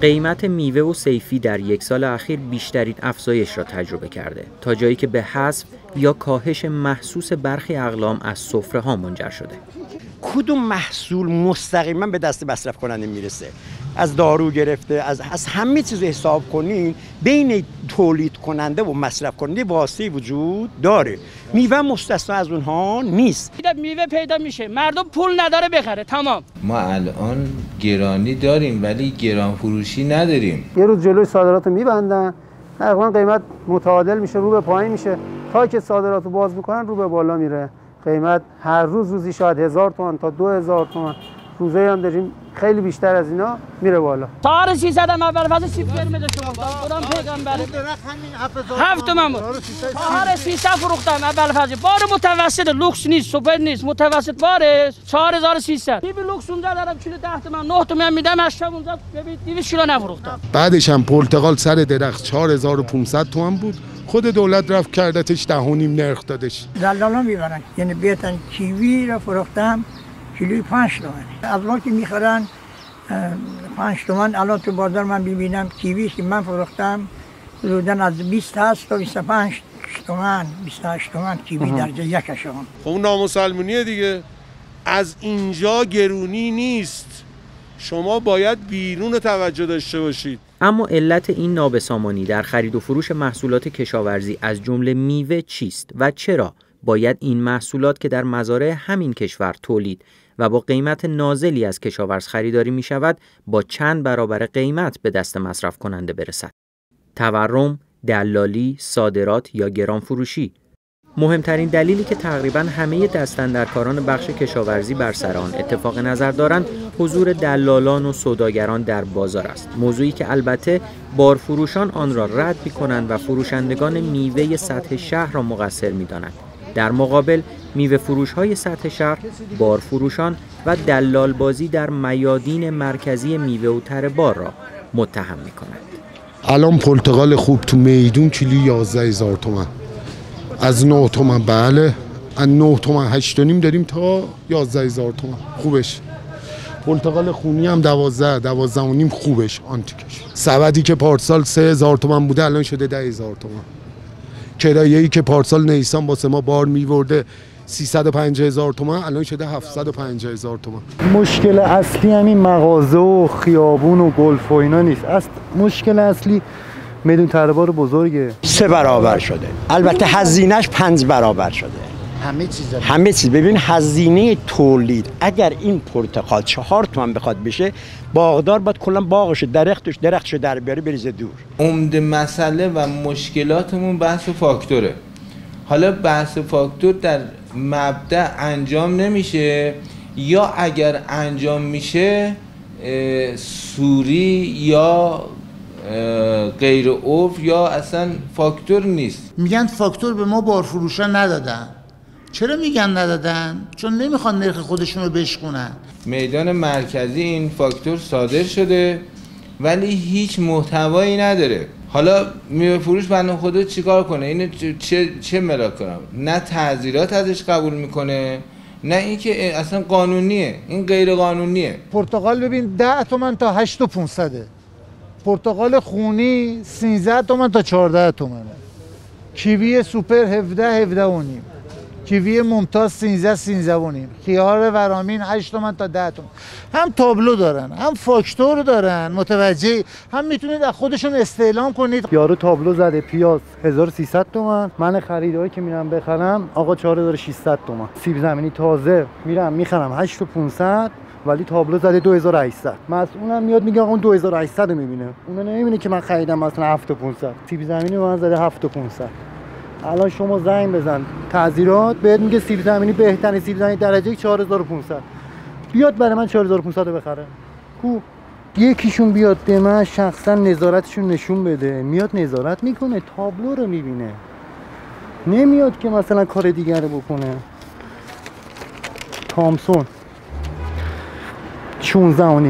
قیمت میوه و سیفی در یک سال اخیر بیشترین افزایش را تجربه کرده تا جایی که به حذف یا کاهش محسوس برخی اقلام از سفره ها منجر شده. کدوم محصول مستقیما به دست مصرف کننده می‌رسه؟ از دارو گرفته از از همه چیز حساب کنین بین تولید کننده و مصرف کننده واسطه وجود داره. میوه مستثنا از اونها نیست. میوه پیدا میشه. مردم پول نداره بخره. تمام. ما الان گرانی داریم ولی گران فروشی نداریم. یه روز جلوی صادرات رو میبندن. تقریبا قیمت متعادل میشه رو به پایین میشه. تا که صادرات رو باز می‌کنن رو به بالا میره. قیمت هر روز روزی شاید هزار تومان تا دو هزار تومان. روزه هم داریم. خیلی بیشتر از اینا میره بالا. تار 300 هم اول. فاز سیب قرمز شما قرآن پیغمبر هفت تومن بود تار 300 فروختم. اول فاز بار متوسط. لوکس نیست. سوپر نیست. متوسط بار 4300 بی لوکس اونجا دارم. کیلو 10 تومن 9 تومن میدم. اشتم اونجا ببین 200 کیلو نفروختم. بعدش هم پرتقال سر درخت. 4500 تومن بود. خود دولت رفت کردتش ده و نیم نرخ دادش. دلالا می‌برن. یعنی بیتن کیوی رو فروختم. کیلوی پنج تومن از ما که می‌خورن پنج تومن. الان تو بازار من ببینم کیوی که من فروختم حدودا از 20 هست تا 25 تومن 28 تومن کیوی درجه یکشون. خب اون نامسلمونیه دیگه. از اینجا گرونی نیست. شما باید بیرون توجه داشته باشید. اما علت این نابسامانی در خرید و فروش محصولات کشاورزی از جمله میوه چیست و چرا باید این محصولات که در مزارع همین کشور تولید و با قیمت نازلی از کشاورز خریداری می شود با چند برابر قیمت به دست مصرف کننده برسد. تورم، دلالی، صادرات یا گران فروشی مهمترین دلیلی که تقریبا همه دستندرکاران بخش کشاورزی بر سر آن اتفاق نظر دارند حضور دلالان و سوداگران در بازار است موضوعی که البته بارفروشان آن را رد می کنند و فروشندگان میوه سطح شهر را مقصر می دانند. در مقابل میوه فروش های سطح شهر بارفروشان و دلال بازی در میادین مرکزی میوه و تر بار را متهم می کنند. الان پرتغال خوب تو میدون کیلو 11 هزار تومن. از 9 تومن بله از 9 تومن 8 نیم داریم تا 11 هزار تومن. خوبش. پرتغال خونی هم 12 12 و نیم خوبش. آنتیکش. سبدی که پارسال 3 هزار تومن بوده الان شده 10 هزار تومن. کرایه ای که پارسال نیسان واسه ما بار میورده 350 هزار تومن الان شده 750 هزار تومن مشکل اصلی همین مغازه و خیابون و گلف و اینا نیست. است مشکل اصلی میدون تربار بزرگه. سه برابر شده. البته هزینهش پنج برابر شده. همه چیز همه چیز. ببین هزینه تولید اگر این پرتقال چهار تومن بخواد بشه باغدار باید کلا باغش درختش درختش در بیاره بریزه دور. عمده مسئله و مشکلاتمون بحث فاکتوره. حالا بحث فاکتور در مبدع انجام نمیشه یا اگر انجام میشه سوری یا غیر عرف یا اصلا فاکتور نیست. میگن فاکتور به ما بارفروشا ندادن. چرا میگن ندادن؟ چون نمی‌خوان نرخ خودشون رو بشکنن میدان مرکزی این فاکتور صادر شده ولی هیچ محتوایی نداره. حالا میوه فروش بنده خدا چیکار کنه؟ اینو چه چه ملاک کنم؟ نه تعذیرات ازش قبول می‌کنه نه اینکه اصلا قانونیه. این غیر قانونیه پرتغال ببین 10 تومن تا 8 و 500 پرتغال خونی 13 تومن تا 14 تومنه. کیوی سوپر 17 17 و نیم. کیوی ممتاز 13 13 و نیم. خیار ورامین 8 تومن تا 10 تومن. هم تابلو دارن هم فاکتور دارن. متوجه هم می‌تونید از خودشون استعلام کنید. یارو تابلو زده پیاز 1300 تومن. من خریداری که میرم بخرم آقا 4600 تومن. سیب زمینی تازه میرم می‌خرم. 8500 ولی تابلو زده 2800 مسئولم میاد میگه اون 2800 رو می‌بینه. اون نمی‌بینه که من خریدم مثلا 7500 سیب زمینی من زده 7500 الان شما زنگ بزن. تعذیرات. بهت میگه سیب زمینی بهترین سیب زمینی درجه 4500 بیاد برای من 4500 رو بخره. کو. یکیشون بیاد به من شخصا نظارتشون نشون بده. میاد نظارت می‌کنه تابلو رو می‌بینه. نمیاد که مثلا کار دیگر رو بکنه. تامسون. 16 و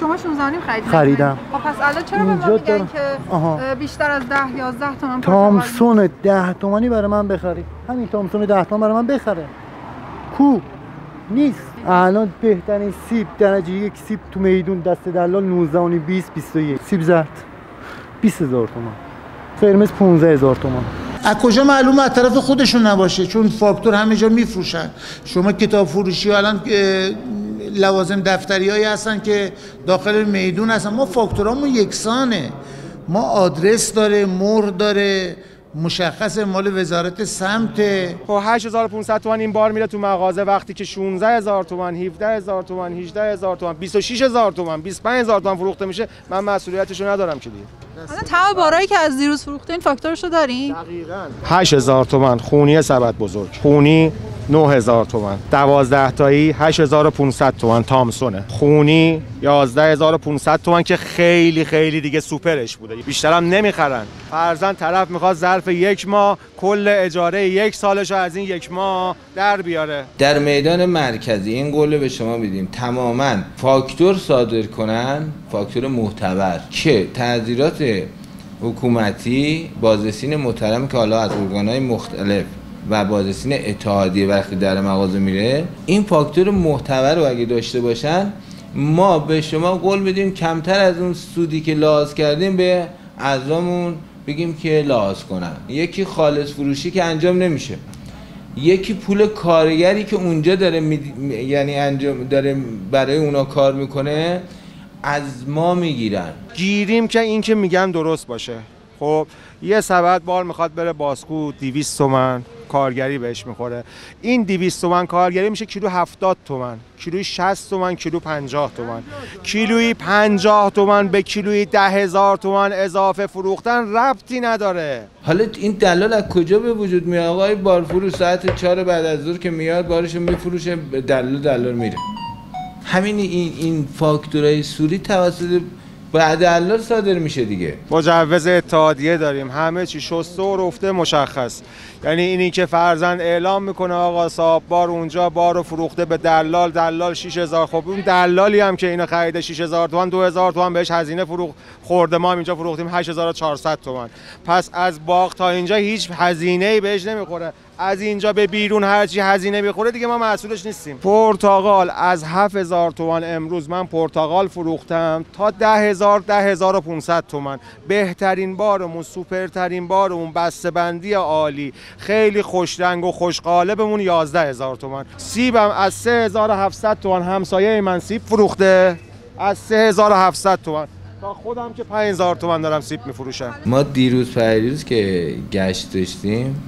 شما 16 نیم خریدین؟ خریدم. خب پس الان چرا به ما میگن دارم. که آها. بیشتر از 10 11 تومن تامسون ده تومانی برای من بخری. همین تامسون ده تومن برای من بخره. کو؟ نیست. الان بهترین سیب درجه یک سیب تو میدون دست دلال 19 و 20 21 سیب زرد. 20 هزار تومن قرمز 15 هزار تومن از کجا معلومه؟ از طرف خودشون نباشه چون فاکتور همه جا میفروشن. شما کتاب فروشی الان لوازم دفتری هایی هستن که داخل میدون هستن. ما فاکتورامون یکسانه. ما آدرس داره مهر داره مشخص مال وزارت سمت. خب 8500 تومان این بار میره تو مغازه. وقتی که 16000 تومان 17000 تومان 18000 تومان 26000 تومان 25000 تومان فروخته میشه. من مسئولیتشو ندارم که دیگه. الان تمام بارایی که از دیروز فروختین فاکتورشو دارین؟ 8000 تومان خونی سبد بزرگ. خونی 9000 تومان. 12 تایی 8500 تومان تامسونه. خونی 11500 تومان که خیلی خیلی دیگه سوپرش بوده. بیشترم نمی‌خرن. فرزن طرف می‌خواد ظرف یک ماه کل اجاره یک سالش از این یک ماه در بیاره. در میدان مرکزی این قول به شما بدیم تماما فاکتور صادر کنن فاکتور معتبر که تعذیرات حکومتی بازرسین محترم که حالا از ارگانهای مختلف و بازرسین اتحادیه وقتی در مغازه میره این فاکتور معتبر رو اگه داشته باشن ما به شما قول بدیم کمتر از اون سودی که لحاظ کردیم به اعضامون بگیم که لحاظ کنن. یکی خالص فروشی که انجام نمیشه. یکی پول کارگری که اونجا داره می... یعنی انجام داره برای اونا کار می‌کنه از ما می‌گیرن. گیریم که این که میگن درست باشه. خب یه سبد بار می‌خواد بره باسکو 200 تومن. کارگری بهش می‌خوره. این 200 تومن کارگری میشه کیلو 70 تومن کیلوی 60 تومن کیلو 50 تومن. کیلویی 50 تومن به کیلویی 10 هزار تومن اضافه فروختن ربطی نداره. حالا این دلال از کجا به وجود میاد؟ آقای بارفروش ساعت چهار بعد از ظهر که میاد بارشو میفروشه دلال دلال میره. همین این این فاکتورای سوری توسط بعد دلال صادر میشه دیگه. مجوز اتحادیه داریم. همه چی شسته و رفته مشخص. یعنی اینی که فرزند اعلام می‌کنه آقا صاحب بار اونجا بار رو فروخته به دلال دلال 6000 خب اون دلالی هم که اینو خریده 6000 تومان 2000 تومان بهش هزینه فروخ خورده ما هم اینجا فروختیم 8400 تومان. پس از باغ تا اینجا هیچ هزینه ای بهش نمی‌خوره. از اینجا به بیرون هرچی هزینه می‌خوره دیگه ما مسئولش نیستیم. پرتغال از 7000 تومان امروز من پرتغال فروختم تا 10000 10500 تومان. بهترین بارمون سوپرترین بارمون بسته بندی عالی. خیلی خوش رنگ و خوش قالبمون 11000 تومان. سیبم از 3700 تومان. همسایه من سیب فروخته. از 3700 تومان. تا خودم که 5000 تومان دارم سیب میفروشم. ما دیروز پریروز که گشت داشتیم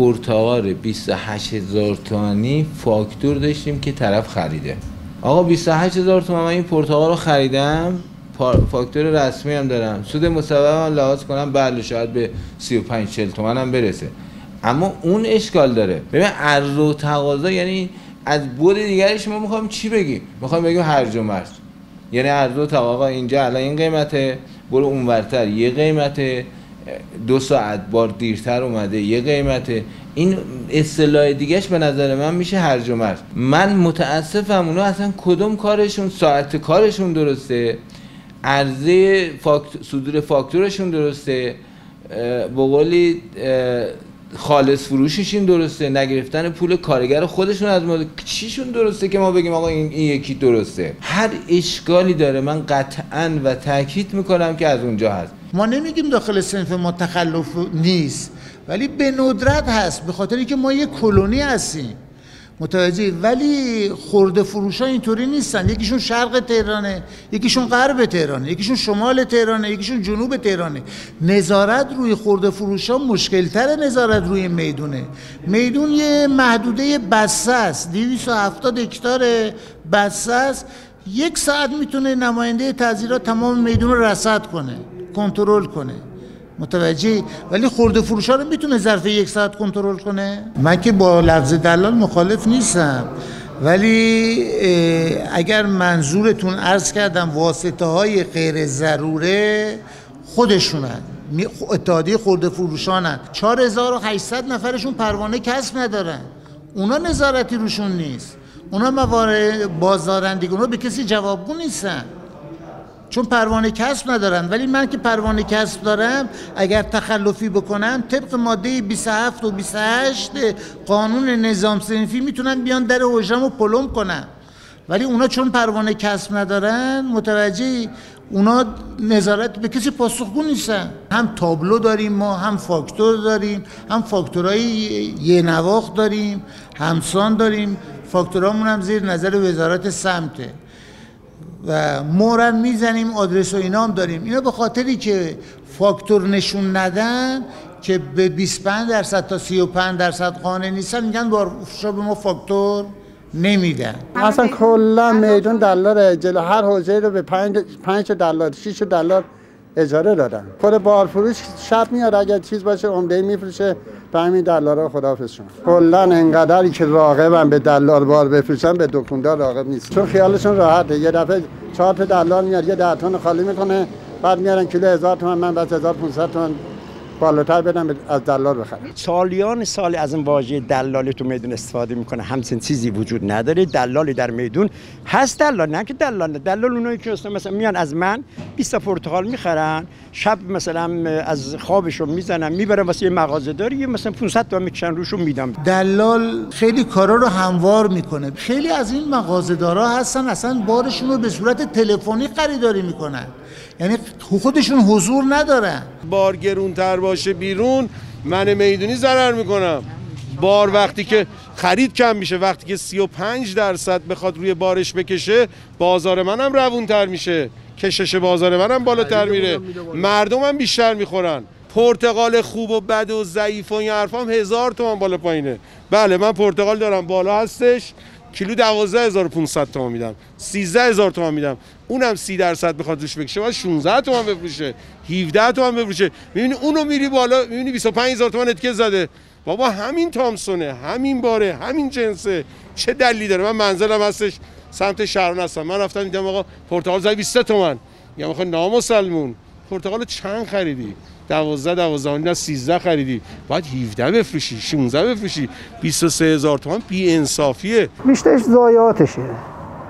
پرتقال 28 هزار تومانی فاکتور داشتیم که طرف خریده. آقا 28 هزار تومن من این پرتقال رو خریدم. فاکتور رسمی هم دارم. سود مصوبه هم لحاظ کنم بله شاید به 35 40 تومن هم برسه. اما اون اشکال داره. ببین عرض و تقاضا یعنی از بود دیگرش ما می‌خوایم چی بگیم؟ می‌خوایم بگیم هرج و یعنی عرض و تقاضا اینجا الان این قیمته. برو اونورتر یه قیمته. دو ساعت بار دیرتر اومده یه قیمته. این اصطلاح دیگهش به نظر من میشه هرج و مرج. من متاسفم اونا اصلا کدوم کارشون ساعت کارشون درسته؟ عرضه فاکت... صدور فاکتورشون درسته؟ به قولی خالص فروششون درسته؟ نگرفتن پول کارگر خودشون از ما چیشون درسته که ما بگیم آقا این, این یکی درسته؟ هر اشکالی داره. من قطعا و تاکید می‌کنم که از اونجا هست. ما نمیگیم داخل صنف ما تخلف نیست ولی به ندرت هست به خاطر اینکه ما یه کلونی هستیم. متوجه ولی خورده فروش ها اینطوری نیستن. یکیشون شرق تهرانه یکیشون غرب تهرانه یکیشون شمال تهرانه یکیشون جنوب تهرانه. نظارت روی خورده فروش ها مشکل تر نظارت روی می‌دونه. میدون یه محدوده بسته است. 270 هکتار بسته است. یک ساعت می‌تونه نماینده تعذیرات تمام میدون رو رصد کنه کنترل کنه. متوجه ولی خورده فروش ها رو می‌تونه ظرف یک ساعت کنترل کنه؟ من که با لفظ دلال مخالف نیستم. ولی اگر منظورتون عرض کردم واسطه های غیر ضروره خودشونن. اتحادیه خورده فروشانن. 4800 نفرشون پروانه کسب ندارن. اونا نظارتی روشون نیست. اونا موارد بازدارندگی اونا به کسی جوابگو نیستن. چون پروانه کسب ندارن. ولی من که پروانه کسب دارم اگر تخلفی بکنم طبق ماده 27 و 28 قانون نظام سنفی می‌تونن بیان در حجرم و پلم کنن. ولی اونا چون پروانه کسب ندارن متوجه اونا نظارت به کسی پاسخگو نیستن. هم تابلو داریم ما هم فاکتور داریم هم فاکتورهای یه نواخت داریم همسان داریم. فاکتورامون هم زیر نظر وزارت سمته. و مورم می‌زنیم آدرس و اینا هم داریم. اینا به خاطری که فاکتور نشون ندن که به 25 درصد تا 35 درصد قانع نیستن میگن بار به ما فاکتور نمیدن. اصلا کلا میدون دلار جلو هر حوزه رو به 5 5 دلار 6 دلار اجاره دادن. خود بارفروش شب میاد اگر چیز باشه عمده میفروشه. به همین دلار خداحافظ شما. کلا انقدری که راغبن به دلار بار بفروشن به دکوندار راغب نیست. چون خیالشون راحته. یه دفعه چهار تا دلار میاد یه ده خالی می‌کنه. بعد میارن کیلو هزار تومن من بس 1500 تومن. بالاتر بدم از دلال بخرم. سالیان سال از این واژه دلالی تو میدون استفاده می‌کنه. همچین چیزی وجود نداره. دلالی در میدون هست دلال. نه که دلال دلال اونایی که مثلا میان از من 20 پرتقال می‌خرن. شب مثلا از خوابشون می‌زنن می‌برن واسه یه مغازه. داری مثلا 500 تا می‌کشن روشو میدم. دلال خیلی کارا رو هموار می‌کنه. خیلی از این مغازه دارا هستن اصلا بارشون رو به صورت تلفنی خریداری می‌کنن. یعنی خودشون حضور ندارن. بار گرونتر باشه بیرون من می‌دونی ضرر می‌کنم. بار وقتی که خرید کم میشه وقتی که 35 درصد بخواد روی بارش بکشه بازار منم روونتر میشه. کشش بازار منم بالاتر میره. مردمم بیشتر می‌خورن. پرتقال خوب و بد و ضعیف و این حرفام هزار تومان بالا پایینه. بله من پرتقال دارم بالا هستش. کیلو 12500 تومان میدم. 13000 تومان میدم. اونم 30 درصد بخواد روش بکشه. باید 16 تومان بفروشه. 17 تومان بفروشه. می‌بینی اونو میری بالا می‌بینی 25000 تومان اتکه زده. بابا همین تامسونه همین باره همین جنسه. چه دلیلی داره؟ من منزلم هستش سمت شهران هستم. من رفتم دیدم آقا پرتقال زای 20 تومن یا می‌خواد نامسلمون. پرتقال چند خریدی؟ 12 12 نه 13 خریدی. باید 17 بفروشی 16 بفروشی. 23 هزار تومان بی انصافیه بیشترش زایاتشه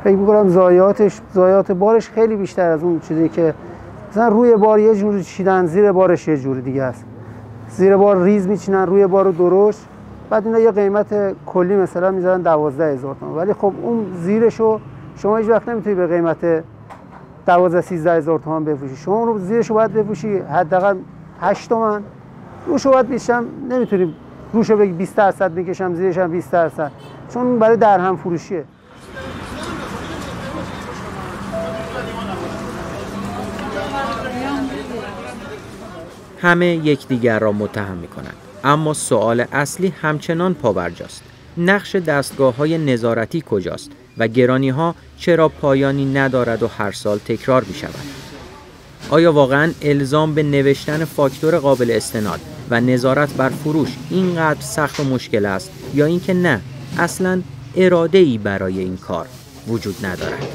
فکر می‌کنم زایاتش زایات بارش خیلی بیشتر از اون چیزی که مثلا روی بار یه جوری چیدن زیر بارش یه جوری دیگه است. زیر بار ریز میچینن روی بار درشت. بعد اینا یه قیمت کلی مثلا می‌ذارن 12 هزار تومان. ولی خب اون زیرشو شما هیچ وقت نمی‌تونی به قیمت 12 13 هزار تومان بفروشی. شما رو زیرشو باید بفروشی حداقل 8 تومن. روشو باید بیشتم نمی‌تونی روشو بگی 20 درصد می‌کشم زیرش هم 20 درصد. چون برای درهم فروشیه. همه یکدیگر را متهم می کنند اما سوال اصلی همچنان پابرجاست. نقش دستگاه های نظارتی کجاست و گرانی ها چرا پایانی ندارد و هر سال تکرار می شود آیا واقعا الزام به نوشتن فاکتور قابل استناد و نظارت بر فروش اینقدر سخت و مشکل است یا اینکه نه؟ اصلا اراده ای برای این کار وجود ندارد.